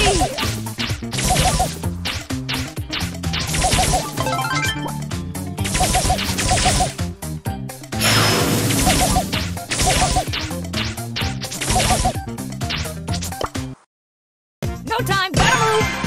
No time, gotta move!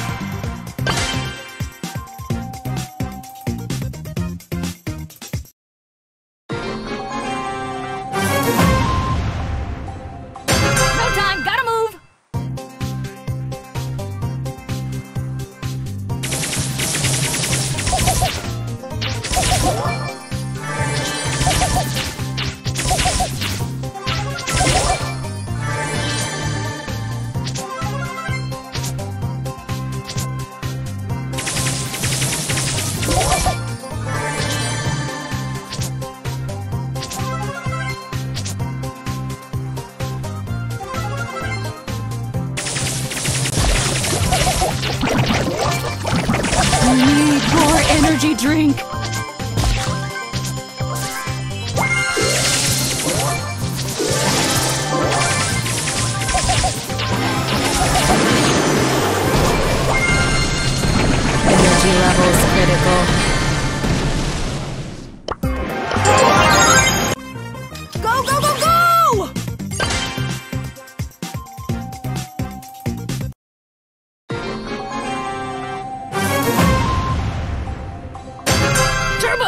Drink.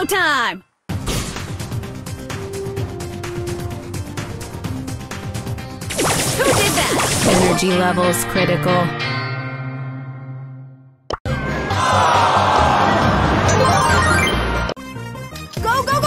time! Who did that? Energy levels critical. Go, go, go!